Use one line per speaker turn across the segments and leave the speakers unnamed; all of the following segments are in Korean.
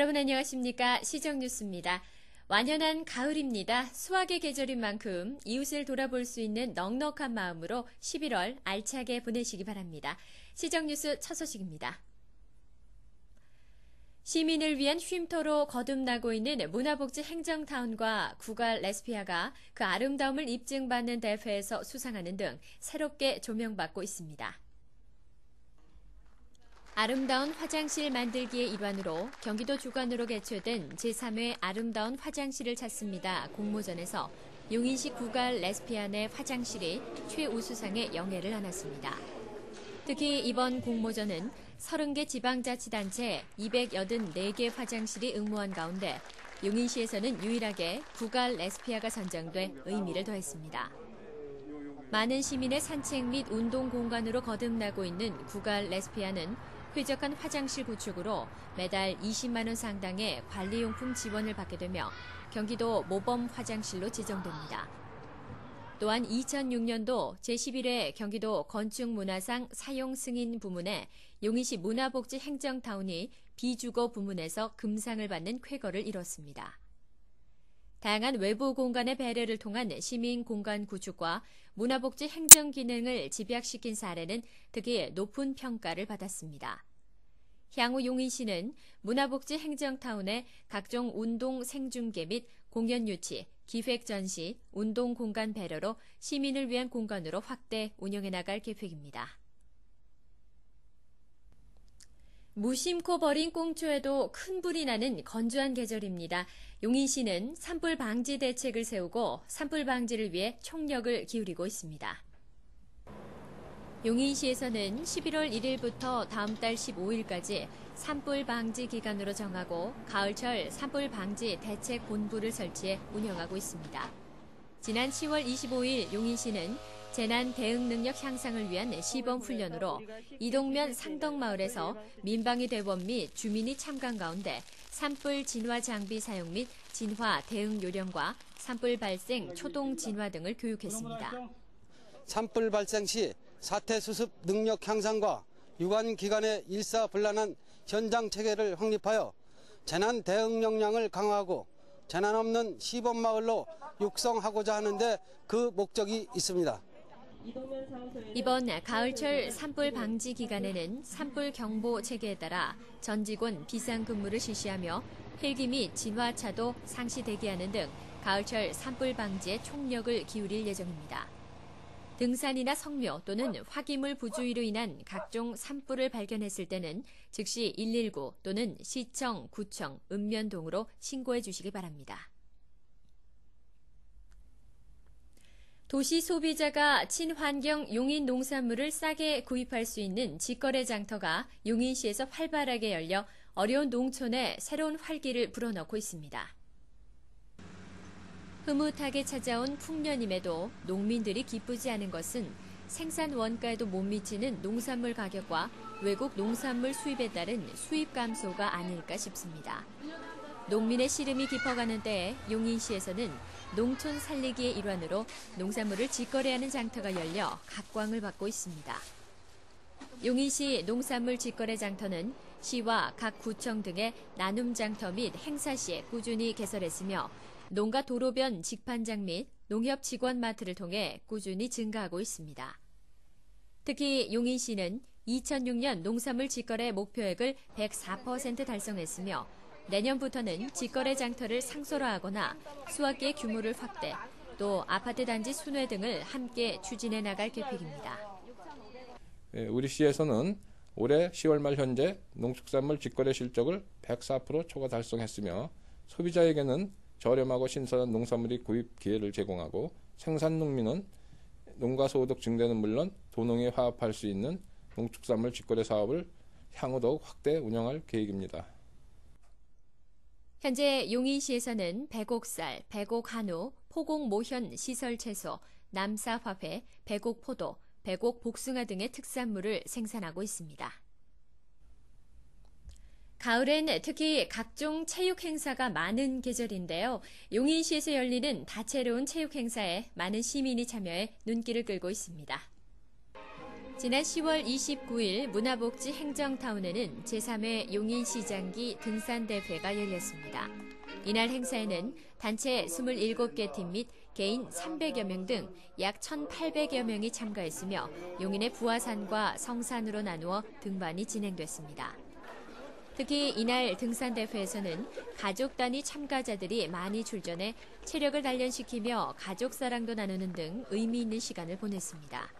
여러분 안녕하십니까? 시정뉴스입니다. 완연한 가을입니다. 수확의 계절인 만큼 이웃을 돌아볼 수 있는 넉넉한 마음으로 11월 알차게 보내시기 바랍니다. 시정뉴스 첫 소식입니다. 시민을 위한 쉼터로 거듭나고 있는 문화복지 행정타운과 구갈 레스피아가 그 아름다움을 입증받는 대회에서 수상하는 등 새롭게 조명받고 있습니다. 아름다운 화장실 만들기의 일환으로 경기도 주관으로 개최된 제3회 아름다운 화장실을 찾습니다. 공모전에서 용인시 구갈 레스피안의 화장실이 최우수상의 영예를 안았습니다. 특히 이번 공모전은 30개 지방자치단체 284개 화장실이 응모한 가운데 용인시에서는 유일하게 구갈 레스피아가 선정돼 의미를 더했습니다. 많은 시민의 산책 및 운동 공간으로 거듭나고 있는 구갈 레스피아는 쾌적한 화장실 구축으로 매달 20만 원 상당의 관리용품 지원을 받게 되며 경기도 모범 화장실로 지정됩니다. 또한 2006년도 제11회 경기도 건축문화상 사용 승인 부문에 용인시 문화복지 행정타운이 비주거 부문에서 금상을 받는 쾌거를 이뤘습니다. 다양한 외부 공간의 배려를 통한 시민 공간 구축과 문화복지 행정 기능을 집약시킨 사례는 특히 높은 평가를 받았습니다. 향후 용인시는 문화복지 행정타운에 각종 운동 생중계 및 공연 유치, 기획 전시, 운동 공간 배려로 시민을 위한 공간으로 확대 운영해 나갈 계획입니다. 무심코 버린 꽁초에도 큰 불이 나는 건조한 계절입니다. 용인시는 산불 방지 대책을 세우고 산불 방지를 위해 총력을 기울이고 있습니다. 용인시에서는 11월 1일부터 다음 달 15일까지 산불 방지 기간으로 정하고 가을철 산불 방지 대책 본부를 설치해 운영하고 있습니다. 지난 10월 25일 용인시는 재난 대응 능력 향상을 위한 시범 훈련으로 이동면 상덕마을에서 민방위 대원 및 주민이 참관 가운데 산불 진화 장비 사용 및 진화 대응 요령과 산불 발생 초동 진화 등을 교육했습니다.
산불 발생 시 사태 수습 능력 향상과 유관 기관의 일사불란한 현장 체계를 확립하여 재난 대응 역량을 강화하고 재난 없는 시범 마을로 육성하고자 하는데 그 목적이 있습니다.
이번 가을철 산불 방지 기간에는 산불 경보 체계에 따라 전 직원 비상 근무를 실시하며 헬기 및 진화차도 상시 대기하는 등 가을철 산불 방지에 총력을 기울일 예정입니다. 등산이나 성묘 또는 화기물 부주의로 인한 각종 산불을 발견했을 때는 즉시 119 또는 시청, 구청, 읍면동으로 신고해 주시기 바랍니다. 도시 소비자가 친환경 용인 농산물을 싸게 구입할 수 있는 직거래 장터가 용인시에서 활발하게 열려 어려운 농촌에 새로운 활기를 불어넣고 있습니다. 흐뭇하게 찾아온 풍년임에도 농민들이 기쁘지 않은 것은 생산 원가에도 못 미치는 농산물 가격과 외국 농산물 수입에 따른 수입 감소가 아닐까 싶습니다. 농민의 시름이 깊어가는 때에 용인시에서는 농촌 살리기의 일환으로 농산물을 직거래하는 장터가 열려 각광을 받고 있습니다. 용인시 농산물 직거래 장터는 시와 각 구청 등의 나눔 장터 및 행사 시에 꾸준히 개설했으며 농가 도로변 직판장 및 농협 직원 마트를 통해 꾸준히 증가하고 있습니다. 특히 용인시는 2006년 농산물 직거래 목표액을 104% 달성했으며 내년부터는 직거래 장터를 상설화하거나 수확기의 규모를 확대, 또 아파트 단지 순회 등을 함께 추진해 나갈 계획입니다.
예, 우리 시에서는 올해 10월 말 현재 농축산물 직거래 실적을 104% 초과 달성했으며 소비자에게는 저렴하고 신선한 농산물이 구입 기회를 제공하고 생산 농민은 농가 소득 증대는 물론 도농에 화합할 수 있는 농축산물 직거래 사업을 향후 더욱 확대 운영할 계획입니다.
현재 용인시에서는 백옥쌀, 백옥한우, 포곡모현 시설채소, 남사화폐, 백옥포도, 백옥복숭아 등의 특산물을 생산하고 있습니다. 가을엔 특히 각종 체육 행사가 많은 계절인데요. 용인시에서 열리는 다채로운 체육 행사에 많은 시민이 참여해 눈길을 끌고 있습니다. 지난 10월 29일 문화복지 행정타운에는 제3회 용인시장기 등산대회가 열렸습니다. 이날 행사에는 단체 27개 팀 및 개인 300여 명 등 약 1,800여 명이 참가했으며 용인의 부화산과 성산으로 나누어 등반이 진행됐습니다. 특히 이날 등산대회에서는 가족 단위 참가자들이 많이 출전해 체력을 단련시키며 가족 사랑도 나누는 등 의미 있는 시간을 보냈습니다.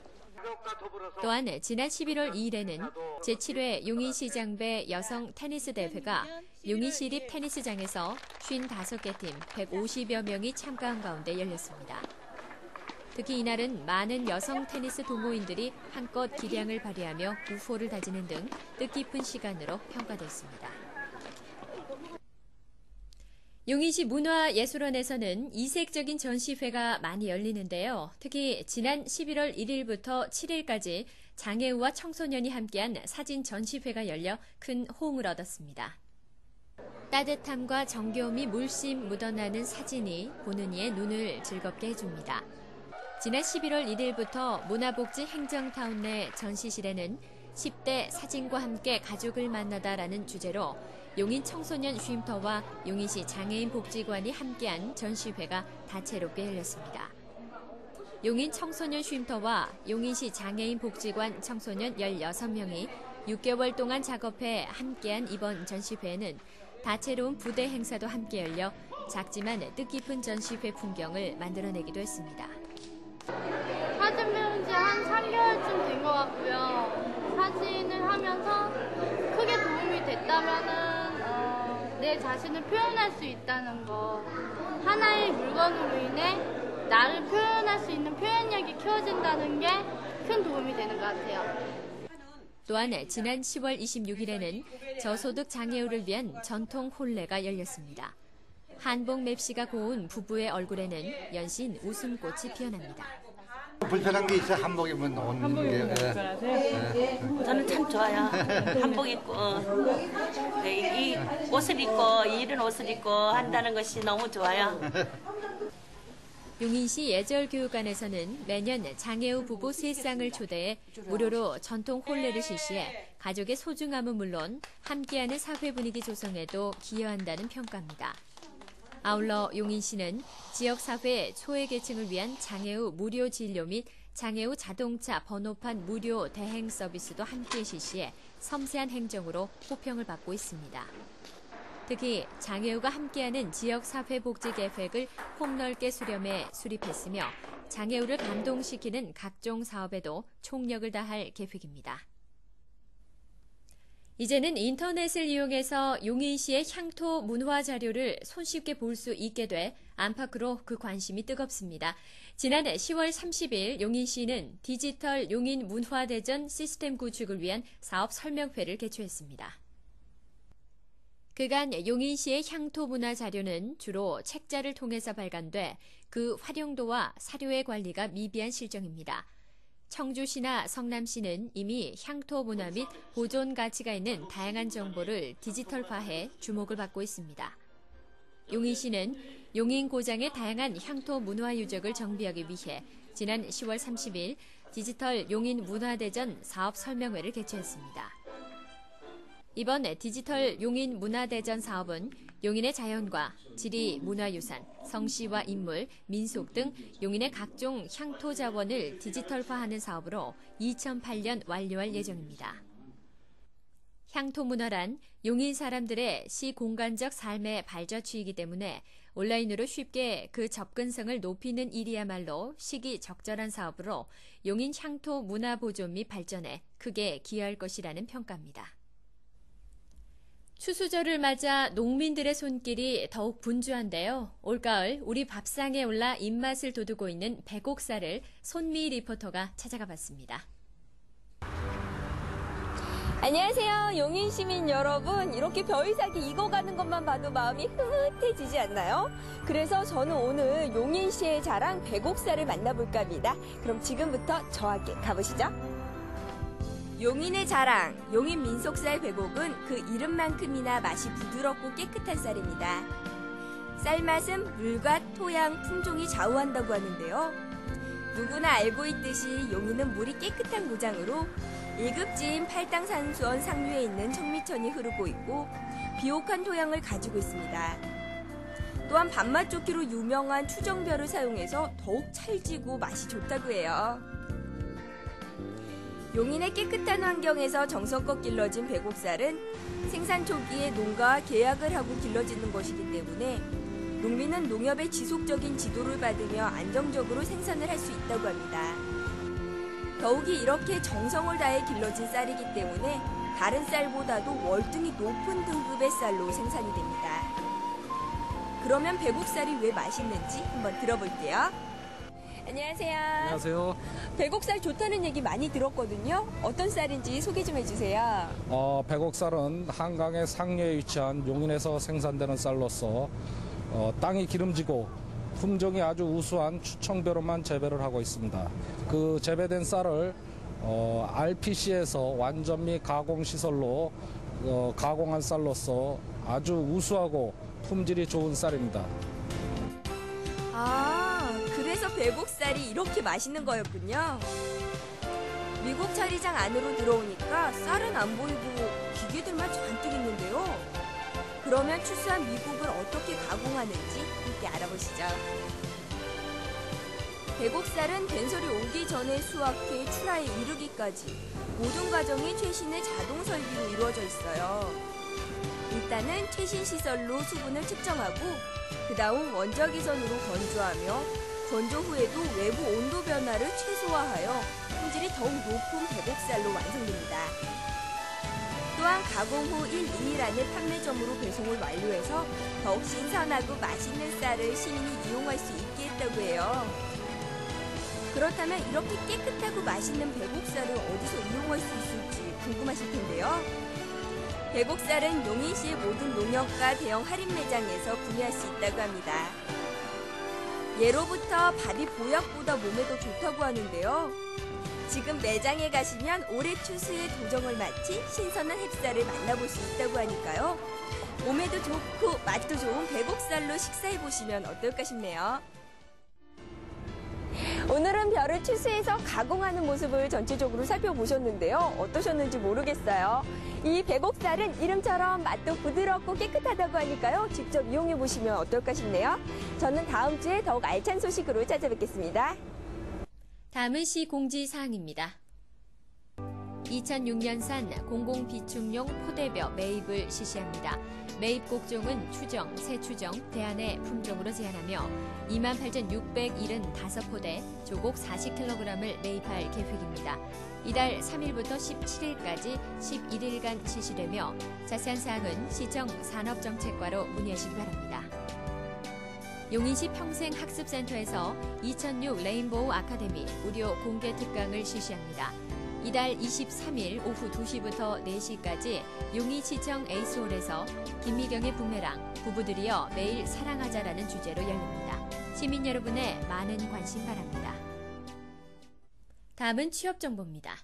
또한 지난 11월 2일에는 제7회 용인시장배 여성 테니스 대회가 용인시립 테니스장에서 55개 팀 150여 명이 참가한 가운데 열렸습니다. 특히 이날은 많은 여성 테니스 동호인들이 한껏 기량을 발휘하며 우호를 다지는 등 뜻깊은 시간으로 평가됐습니다. 용인시 문화예술원에서는 이색적인 전시회가 많이 열리는데요. 특히 지난 11월 1일부터 7일까지 장애우와 청소년이 함께한 사진 전시회가 열려 큰 호응을 얻었습니다. 따뜻함과 정겨움이 물씬 묻어나는 사진이 보는 이의 눈을 즐겁게 해줍니다. 지난 11월 1일부터 문화복지 행정타운 내 전시실에는 10대 사진과 함께 가족을 만나다라는 주제로 용인 청소년 쉼터와 용인시 장애인 복지관이 함께한 전시회가 다채롭게 열렸습니다. 용인 청소년 쉼터와 용인시 장애인 복지관 청소년 16명이 6개월 동안 작업해 함께한 이번 전시회에는 다채로운 부대 행사도 함께 열려 작지만 뜻깊은 전시회 풍경을 만들어내기도 했습니다.
사진 배운 지 한 3개월쯤 된 것 같고요. 사진을 하면서 크게 도움이 됐다면은 어, 내 자신을 표현할 수 있다는 거. 하나의 물건으로 인해 나를 표현할 수 있는 표현력이 키워진다는 게 큰 도움이 되는 것 같아요.
또한 지난 10월 26일에는 저소득 장애우를 위한 전통 혼례가 열렸습니다. 한복 맵시가 고운 부부의 얼굴에는 연신 웃음꽃이 피어납니다.
불편한 게 있어 한복 입으면 오는 게. 예.
저는 참 좋아요. 한복 입고 네, 이 옷을 입고 이런 옷을 입고 한다는 것이 너무 좋아요.
용인시 예절교육관에서는 매년 장애우 부부 세 쌍을 초대해 무료로 전통 혼례를 실시해 가족의 소중함은 물론 함께하는 사회 분위기 조성에도 기여한다는 평가입니다. 아울러 용인시는 지역사회 소외계층을 위한 장애우 무료 진료 및 장애우 자동차 번호판 무료 대행 서비스도 함께 실시해 섬세한 행정으로 호평을 받고 있습니다. 특히 장애우가 함께하는 지역사회복지 계획을 폭넓게 수렴해 수립했으며 장애우를 감동시키는 각종 사업에도 총력을 다할 계획입니다. 이제는 인터넷을 이용해서 용인 시의 향토 문화 자료를 손쉽게 볼 수 있게 돼 안팎으로 그 관심이 뜨겁습니다. 지난 10월 30일 용인시는 디지털 용인 문화대전 시스템 구축을 위한 사업 설명회를 개최했습니다. 그간 용인시의 향토 문화 자료는 주로 책자를 통해서 발간돼 그 활용도와 사료의 관리가 미비한 실정입니다. 청주시나 성남시는 이미 향토 문화 및 보존 가치가 있는 다양한 정보를 디지털화해 주목을 받고 있습니다. 용인시는 용인 고장의 다양한 향토 문화 유적을 정비하기 위해 지난 10월 30일 디지털 용인 문화대전 사업 설명회를 개최했습니다. 이번 디지털 용인 문화대전 사업은 용인의 자연과 지리, 문화유산, 성시와 인물, 민속 등 용인의 각종 향토 자원을 디지털화하는 사업으로 2008년 완료할 예정입니다. 향토 문화란 용인 사람들의 시 공간적 삶의 발자취이기 때문에 온라인으로 쉽게 그 접근성을 높이는 일이야말로 시기 적절한 사업으로 용인 향토 문화 보존 및 발전에 크게 기여할 것이라는 평가입니다. 추수절을 맞아 농민들의 손길이 더욱 분주한데요. 올가을 우리 밥상에 올라 입맛을 돋우고 있는 백옥살을 손미 리포터가 찾아가 봤습니다.
안녕하세요. 용인 시민 여러분. 이렇게 벼이삭이 익어가는 것만 봐도 마음이 흐뭇해지지 않나요? 그래서 저는 오늘 용인시의 자랑 백옥살을 만나볼까 합니다. 그럼 지금부터 저와 함께 가보시죠. 용인의 자랑, 용인 민속쌀 백옥은 그 이름만큼이나 맛이 부드럽고 깨끗한 쌀입니다. 쌀 맛은 물과 토양, 품종이 좌우한다고 하는데요. 누구나 알고 있듯이 용인은 물이 깨끗한 고장으로 1급지인 팔당산수원 상류에 있는 청미천이 흐르고 있고 비옥한 토양을 가지고 있습니다. 또한 밥맛 좋기로 유명한 추정벼를 사용해서 더욱 찰지고 맛이 좋다고 해요. 용인의 깨끗한 환경에서 정성껏 길러진 백옥살은 생산 초기에 농가와 계약을 하고 길러지는 것이기 때문에 농민은 농협의 지속적인 지도를 받으며 안정적으로 생산을 할 수 있다고 합니다. 더욱이 이렇게 정성을 다해 길러진 쌀이기 때문에 다른 쌀보다도 월등히 높은 등급의 쌀로 생산이 됩니다. 그러면 배국쌀이 왜 맛있는지 한번 들어볼게요. 안녕하세요.
안녕하세요.
배곡살 좋다는 얘기 많이 들었거든요. 어떤 쌀인지 소개 좀 해주세요.
어, 백옥쌀은 한강의 상류에 위치한 용인에서 생산되는 쌀로서 어, 땅이 기름지고 품종이 아주 우수한 추청벼로만 재배를 하고 있습니다. 그 재배된 쌀을 어, RPC에서 완전미 가공 시설로 어, 가공한 쌀로서 아주 우수하고 품질이 좋은 쌀입니다.
아, 그래서 배곡살이 이렇게 맛있는 거였군요. 미국 차리장 안으로 들어오니까 쌀은 안 보이고 기계들만 잔뜩 있는데요. 그러면 추수한 미국을 어떻게 가공하는지 함께 알아보시죠. 배곡살은 된설이 오기 전에 수확해 출하에 이르기까지 모든 과정이 최신의 자동 설비로 이루어져 있어요. 일단은 최신 시설로 수분을 측정하고 그 다음 원자기선으로 건조하며 건조 후에도 외부 온도 변화를 최소화하여 품질이 더욱 높은 배곡살로 완성됩니다. 또한 가공 후 1, 2일 안에 판매점으로 배송을 완료해서 더욱 신선하고 맛있는 쌀을 시민이 이용할 수 있게 했다고 해요. 그렇다면 이렇게 깨끗하고 맛있는 배곡살을 어디서 이용할 수 있을지 궁금하실 텐데요. 배곡살은 용인시의 모든 농협과 대형 할인 매장에서 구매할 수 있다고 합니다. 예로부터 밥이 보약보다 몸에 더 좋다고 하는데요. 지금 매장에 가시면 올해 추수의 도정을 마친 신선한 햅쌀을 만나볼 수 있다고 하니까요. 몸에도 좋고 맛도 좋은 배곡살로 식사해 보시면 어떨까 싶네요. 오늘은 벼를 추수해서 가공하는 모습을 전체적으로 살펴보셨는데요. 어떠셨는지 모르겠어요. 이 백옥살은 이름처럼 맛도 부드럽고 깨끗하다고 하니까요. 직접 이용해 보시면 어떨까 싶네요. 저는 다음 주에 더욱 알찬 소식으로 찾아뵙겠습니다.
다음은 시 공지 사항입니다. 2006년산 공공비축용 포대벼 매입을 실시합니다. 매입 곡종은 추정, 새추정, 대안의 품종으로 제한하며 28,675포대, 조곡 40kg을 매입할 계획입니다. 이달 3일부터 17일까지 11일간 실시되며 자세한 사항은 시청 산업정책과로 문의하시기 바랍니다. 용인시 평생학습센터에서 2006 레인보우 아카데미 무료 공개 특강을 실시합니다. 이달 23일 오후 2시부터 4시까지 용인시청 에이스홀에서 김미경의 부메랑 부부들이여 매일 사랑하자라는 주제로 열립니다. 시민 여러분의 많은 관심 바랍니다. 다음은 취업 정보입니다.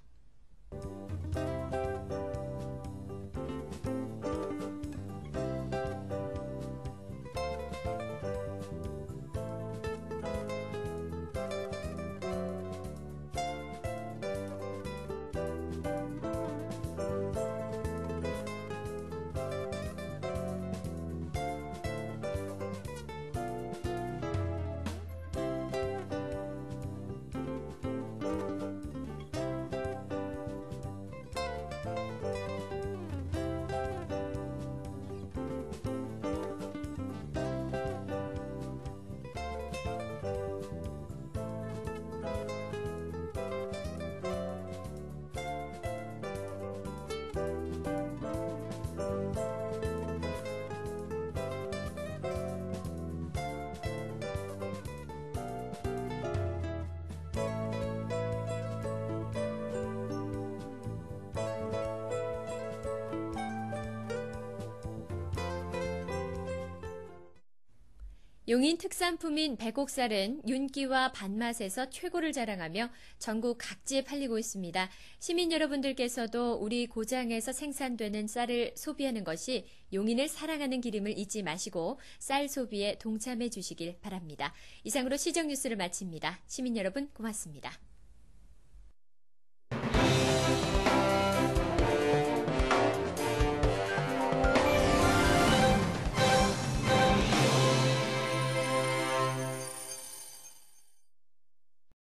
용인 특산품인 백옥살은 윤기와 단맛에서 최고를 자랑하며 전국 각지에 팔리고 있습니다. 시민 여러분들께서도 우리 고장에서 생산되는 쌀을 소비하는 것이 용인을 사랑하는 기름을 잊지 마시고 쌀 소비에 동참해 주시길 바랍니다. 이상으로 시정 뉴스를 마칩니다. 시민 여러분 고맙습니다.